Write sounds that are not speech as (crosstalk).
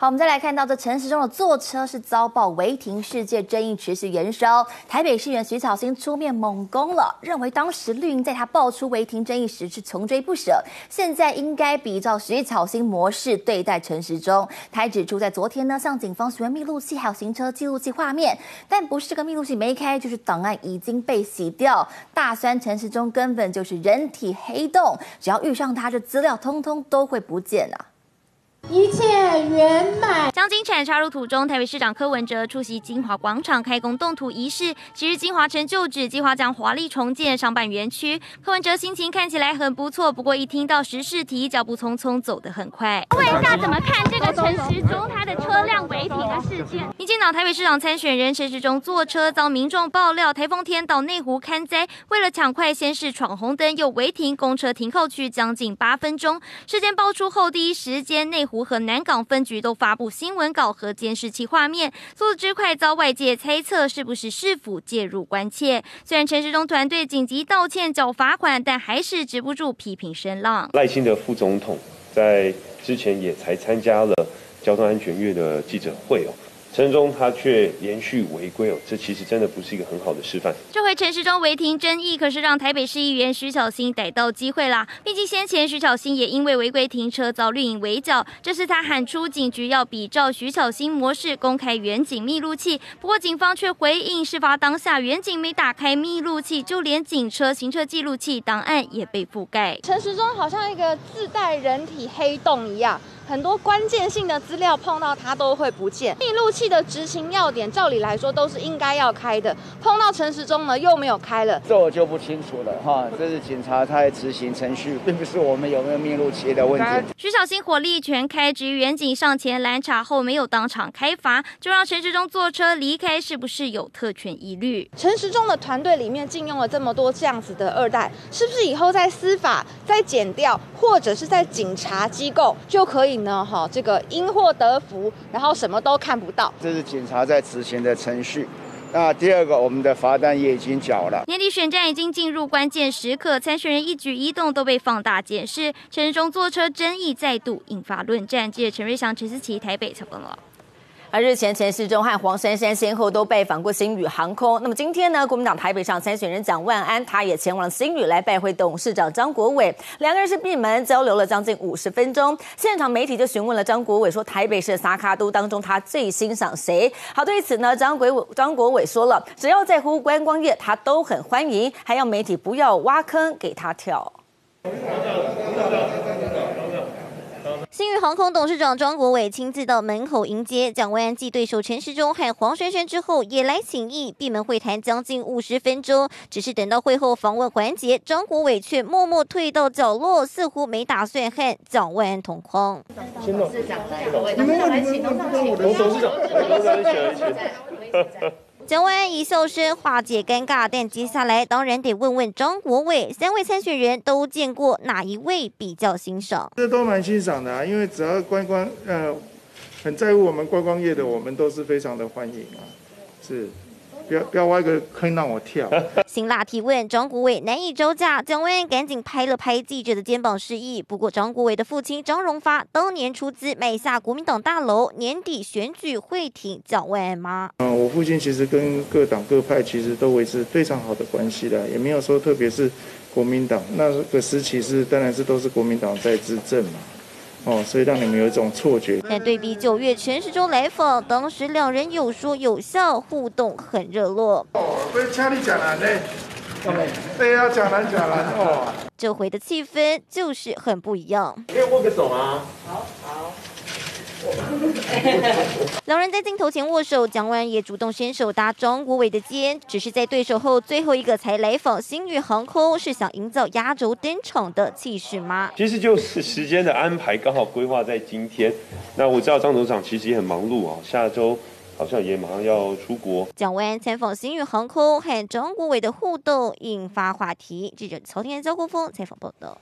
好，我们再来看到这陈时中的坐车是遭报违停事件，争议持续延烧。台北市议员徐巧芯出面猛攻了，认为当时绿营在他爆出违停争议时是穷追不舍，现在应该比照徐巧芯模式对待陈时中。他还指出，在昨天呢向警方询问密录器还有行车记录器画面，但不是这个密录器没开，就是档案已经被洗掉。大酸陈时中根本就是人体黑洞，只要遇上他，这资料通通都会不见啊。一切圆满。金铲插入土中，台北市长柯文哲出席金华广场开工动土仪式。其日金华城旧址，计划将华丽重建上半园区。柯文哲心情看起来很不错，不过一听到时事题，脚步匆匆，走得很快。问一下，怎么看这个陈时中他的车辆违停的事件？民进党台北市长参选人陈时中坐车遭民众爆料，台风天到内湖看灾，为了抢快，先是闯红灯，又违停公车停靠区将近八分钟。事件爆出后，第一时间内湖。和南港分局都发布新闻文稿和监视器画面，速度之快遭外界猜测是不是市府介入关切。虽然陈时中团队紧急道歉缴罚款，但还是止不住批评声浪。赖清德副总统在之前也才参加了交通安全月的记者会哦。陈中他却连续违规哦，这其实真的不是一个很好的示范。这回陈时中违停争议，可是让台北市议员徐小新逮到机会啦。毕竟先前徐小新也因为违规停车遭绿营围剿，这次他喊出警局要比照徐小新模式公开远景密录器。不过警方却回应，事发当下远景没打开密录器，就连警车行车记录器档案也被覆盖。陈时中好像一个自带人体黑洞一样。很多关键性的资料碰到它都会不见。密录器的执行要点，照理来说都是应该要开的，碰到陈时中呢又没有开了，这我就不清楚了哈。这是警察他在执行程序，并不是我们有没有密录器的问题。(laughs) 徐小新火力全开，至于远警上前拦查后没有当场开罚，就让陈时中坐车离开，是不是有特权疑虑？陈时中的团队里面禁用了这么多这样子的二代，是不是以后在司法、在检调或者是在警察机构就可以？呢，哈，这个因祸得福，然后什么都看不到，这是警察在执行的程序。那第二个，我们的罚单也已经缴了。年底选战已经进入关键时刻，参选人一举一动都被放大检视。陈中坐车争议再度引发论战。记者陈瑞祥、陈思琪台北采访了。而日前，陈时中和黄珊珊先后都拜访过新宇航空。那么今天呢，国民党台北上参选人蒋万安，他也前往新宇来拜会董事长张国伟，两个人是闭门交流了将近五十分钟。现场媒体就询问了张国伟说，台北市的撒卡都当中，他最欣赏谁？好，对此呢，张国伟张国伟说了，只要在乎观光业，他都很欢迎，还要媒体不要挖坑给他跳。航空董事长庄国伟亲自到门口迎接蒋万安，继对手陈时中和黄珊珊之后，也来请意，闭门会谈将近五十分钟。只是等到会后访问环节，张国伟却默默退到角落，似乎没打算和蒋万安同框。先董事长来，你们来请董事长，董事长来请。蒋 (laughs) 万安以笑声化解尴尬，但接下来当然得问问张国伟，三位参选人都见过哪一位比较欣赏？这都蛮欣赏的啊，因为只要观光呃很在乎我们观光业的，我们都是非常的欢迎啊，是。不要不要挖个坑让我跳。(laughs) 辛辣提问，张国伟难以招架，蒋万安赶紧拍了拍记者的肩膀示意。不过张国伟的父亲张荣发当年出资买下国民党大楼，年底选举会挺蒋万安吗？嗯，我父亲其实跟各党各派其实都维持非常好的关系的，也没有说特别是国民党那个时期是当然是都是国民党在执政嘛。哦，所以让你们有一种错觉。但对比九月全时中来访，当时两人有说有笑，互动很热络。哦，不是请你讲难呢？对啊，讲难讲难哦。这回的气氛就是很不一样。可以握个手吗？好好。(laughs) 两人在镜头前握手，蒋万也主动伸手搭张国伟的肩，只是在对手后最后一个才来访新宇航空，是想营造压轴登场的气势吗？其实就是时间的安排刚好规划在今天。那我知道张董事长其实也很忙碌啊，下周好像也马上要出国。蒋万参访新宇航空和张国伟的互动引发话题，记者曹天交国峰采访报道。